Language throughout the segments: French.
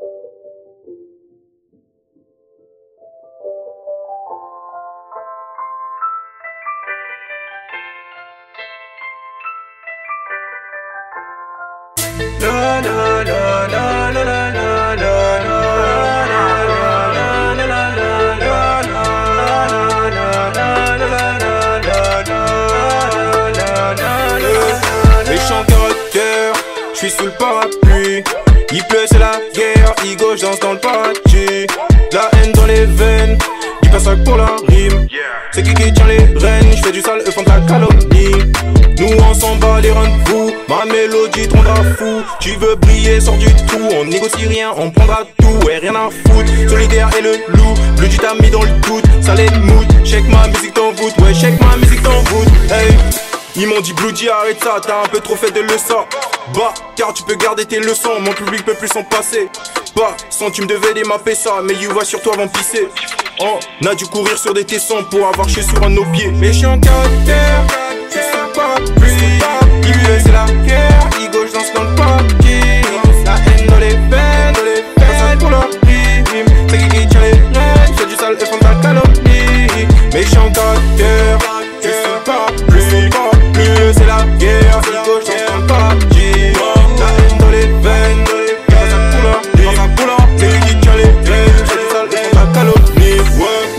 Méchant Il pleut, c'est la guerre, il gauche danse dans le paradis. La haine dans les veines, dis pas ça pour la rime. C'est qui qui tient les rênes, je fais du sale, eux font de la calomnie. Nous on s'en bat les rendez-vous, ma mélodie te rendra fou. Tu veux briller, sors du trou, on négocie rien, on prendra tout, ouais rien à foutre. Solidaire et le loup, le du t'as mis dans le doute, ça les mood. Check ma musique t'envoûte, ouais check ma musique t'envoûte. Hey. Ils m'ont dit Bloody arrête ça, t'as un peu trop fait de leçons. Bah, car tu peux garder tes leçons, mon public peut plus s'en passer. Bah, sans tu me devais démapper ça, mais you va sur toi avant de pisser. On a dû courir sur des tessons pour avoir chez sur un de nos pieds Méchant caractère, je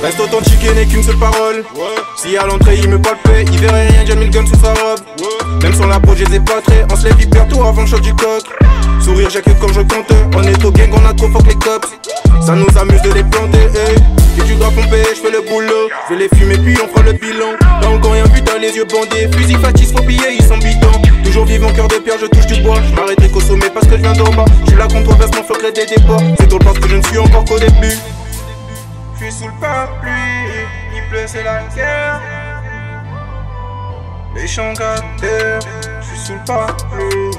reste authentique et n'est qu'une seule parole Si à l'entrée il me palpait, il verrait rien, le gun sous sa robe. Même sans la peau, j'ai pas très, on se lève hyper tôt avant le shot du coq. Sourire, j'ai que quand je compte, on est au gang, on a trop fort les cops. Ça nous amuse de les planter, hey. Et tu dois pomper, je fais le boulot. Je vais les fumer puis on fera le bilan. Dans le y'a un putain les yeux bandés. Fusil factice faut piller, ils sont bidons. Toujours vivant, cœur de pierre, je touche du bois. Je m'arrêterai qu'au sommet parce que je viens d'en bas. Je la controverse, mon flow crée des débats C'est drôle parce que je ne suis encore qu'au début. Je sous le parapluie, il pleut c'est la guerre. Méchant caractère, je suis sous le parapluie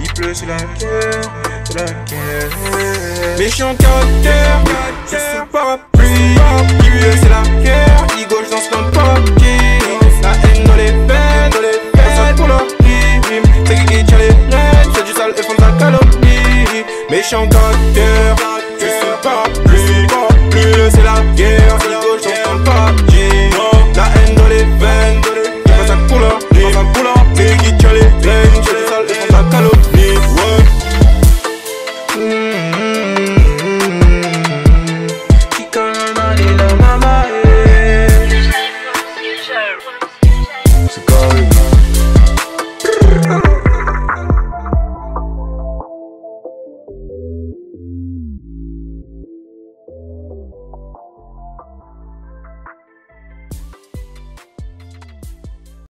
Il pleut c'est la guerre, c'est la guerre. Méchant caractère, je suis sous le parapluie Il pleut c'est la guerre, il gauche dans le papier La haine dans les veines, dans les veines. Pour leur rime, c'est qui qui tient les rênes C'est du sale et font de la calomnie. Méchant caractère, je